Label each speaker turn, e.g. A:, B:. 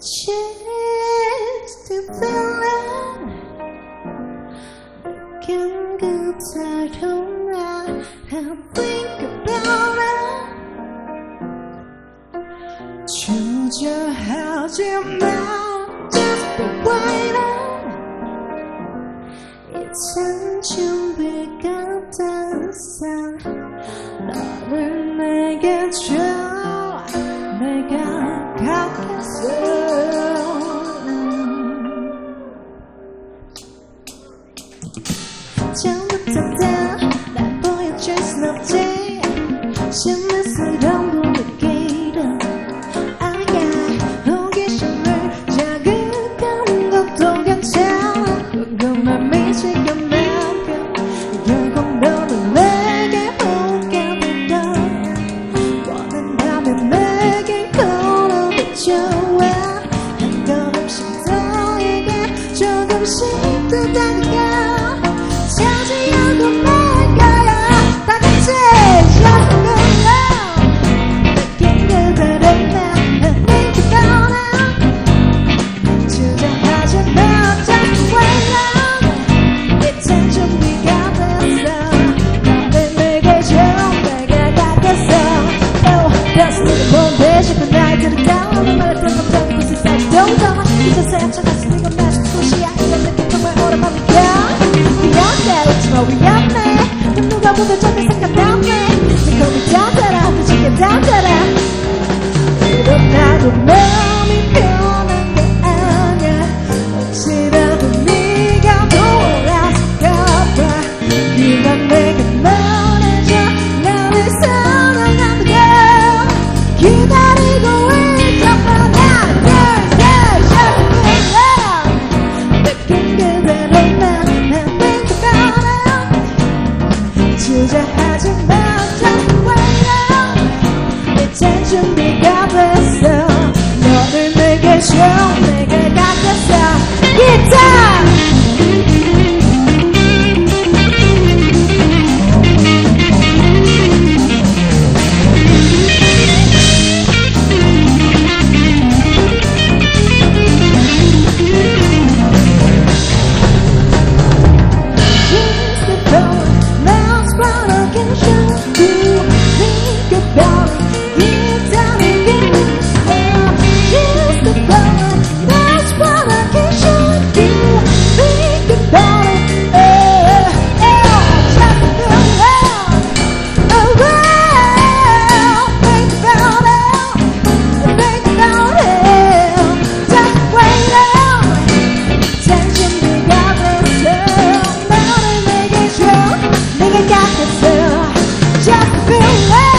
A: just a feeling can go to home and think about it choose your house your mouth just be waiting it's sunshine begotten sun 너를 내게 줘 내가 갖게 만큼 결국 너는 내게 오게 될까 원한다면 내게 걸어도 좋아 한 걸음씩 너에게 조금씩 더 다가가 caricava, ma le prendo per così sei deudama, i te sei acciacati, dico a ile, perché come ora, ma mi chiama, mi chiama, mi chiama, mi chiama, mi chiama, mi chiama, up 이젠 준비가 됐어. 너를 내게 줘 love.